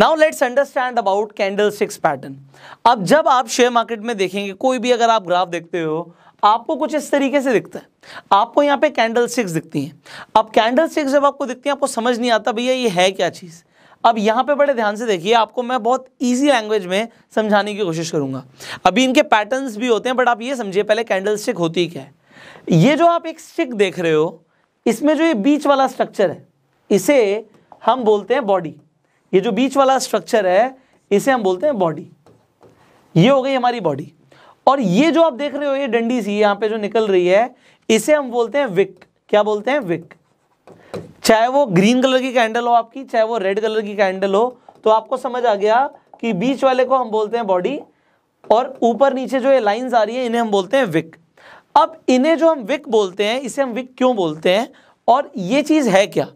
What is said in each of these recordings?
Now let's understand about candle six pattern अब जब आप शेयर मार्केट में देखेंगे, कोई भी अगर आप ग्राफ देखते हो, आपको कुछ इस तरीके से दिखता है। आपको यहाँ पे कैंडल सिक्स दिखती हैं। अब कैंडल सिक्स जब आपको दिखती है, आपको समझ नहीं आता भैया ये है क्या चीज़। अब यहाँ पे बड़े ध्यान से देखिए, आपको मैं बहुत इजी लैंग्वेज में समझाने की कोशिश करूँगा। अभी इनके पैटर्न्स भी होते हैं बट आप ये समझिए, पहले कैंडल स्टिक होती क्या है। ये जो आप एक स्टिक देख रहे हो, इसमें जो ये बीच वाला स्ट्रक्चर है, इसे हम बोलते हैं बॉडी ये जो बीच वाला स्ट्रक्चर है, इसे हम बोलते हैं बॉडी ये हो गई हमारी बॉडी और ये जो आप देख रहे हो, ये डंडी सी यहाँ पे जो निकल रही है, इसे हम बोलते हैं विक. क्या बोलते हैं? विक. चाहे वो ग्रीन कलर की कैंडल हो आपकी, चाहे वो रेड कलर की कैंडल हो तो आपको समझ आ गया कि बीच वाले को हम बोलते हैं बॉडी और ऊपर नीचे जो ये लाइंस आ रही है, इन्हें हम बोलते हैं विक. अब इन्हें जो हम विक बोलते हैं, इसे हम विक क्यों बोलते हैं? और ये चीज़ है क्या?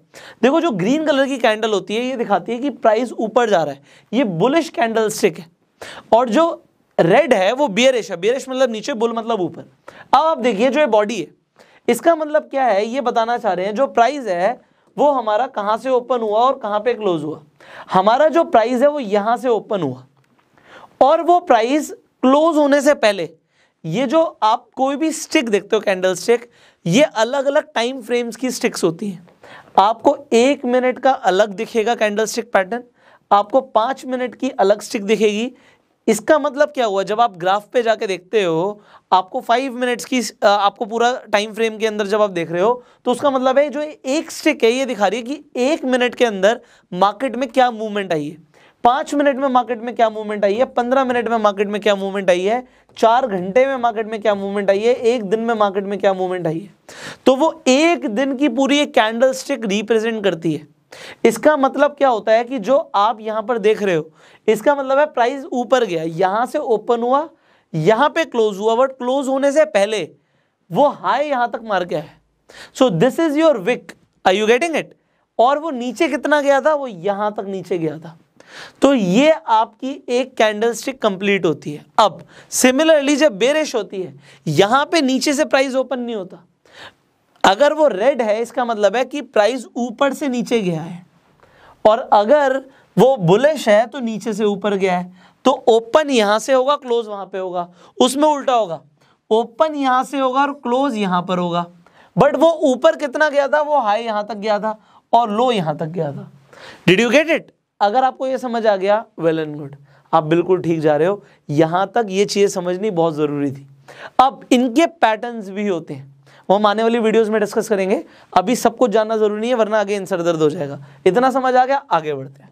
देखो जो ग्रीन कलर की कैंडल होती है, ये दिखाती है कि प्राइस ऊपर जा रहा है। ये बुलिश कैंडल स्टिक है। और जो रेड है, वो बियरिश है। बियरिश मतलब नीचे, बुल मतलब ऊपर। अब आप देखिए, जो ये बॉडी है, इसका मतलब क्या है? ये बताना चाह रहे हैं, जो प्राइस है, वो हमारा कहाँ से ओपन हुआ और कहाँ पे क्लोज हुआ। हमारा जो प्राइस है, वो यहाँ से ओपन हुआ। और वो प्राइस क्लोज होने से पहले, ये जो आप कोई भी स्टिक देखते हो कैंडल स्टिक ये अलग अलग टाइम फ्रेम्स की स्टिक्स होती हैं। आपको एक मिनट का अलग दिखेगा कैंडल स्टिक पैटर्न आपको पाँच मिनट की अलग स्टिक दिखेगी। इसका मतलब क्या हुआ? जब आप ग्राफ पे जाके देखते हो, आपको फाइव मिनट्स की आपको पूरा टाइम फ्रेम के अंदर जब आप देख रहे हो तो उसका मतलब है, जो एक स्टिक है, ये दिखा रही है कि एक मिनट के अंदर मार्केट में क्या मूवमेंट आई है। पाँच मिनट में मार्केट में क्या मूवमेंट आई है? पंद्रह मिनट में मार्केट में क्या मूवमेंट आई है? चार घंटे में मार्केट में क्या मूवमेंट आई है? एक दिन में मार्केट में क्या मूवमेंट आई है? तो वो एक दिन की पूरी एक कैंडल स्टिक रिप्रेजेंट करती है। इसका मतलब क्या होता है कि जो आप यहाँ पर देख रहे हो, इसका मतलब है प्राइस ऊपर गया, यहाँ से ओपन हुआ, यहाँ पे क्लोज हुआ बट क्लोज होने से पहले वो हाई यहाँ तक मार गया है। So this is your wick I you getting it और वो नीचे कितना गया था? वो यहाँ तक नीचे गया था। तो ये आपकी एक कैंडल स्टिक कंप्लीट होती है। अब सिमिलरली जब बेरिश होती है, यहाँ पे नीचे से प्राइस ओपन नहीं होता। अगर वो रेड है, इसका मतलब है कि प्राइस ऊपर से नीचे गया है। और अगर वो बुलिश है तो नीचे से ऊपर गया है। तो ओपन यहाँ से होगा क्लोज वहाँ पे होगा। उसमें उल्टा होगा। ओपन यहाँ से होगा और क्लोज यहाँ पर होगा। बट वो ऊपर कितना गया था? वो हाई यहाँ तक गया था और लो यहाँ तक गया था। डिड यू गेट इट अगर आपको ये समझ आ गया वेल एंड गुड आप बिल्कुल ठीक जा रहे हो। यहाँ तक ये चीज़ें समझनी बहुत ज़रूरी थी। अब इनके पैटर्न्स भी होते हैं। वो हम आने वाली वीडियोस में डिस्कस करेंगे। अभी सब कुछ जानना ज़रूरी नहीं है, वरना आगे इंसर दर्द हो जाएगा। इतना समझ आ गया, आगे बढ़ते हैं।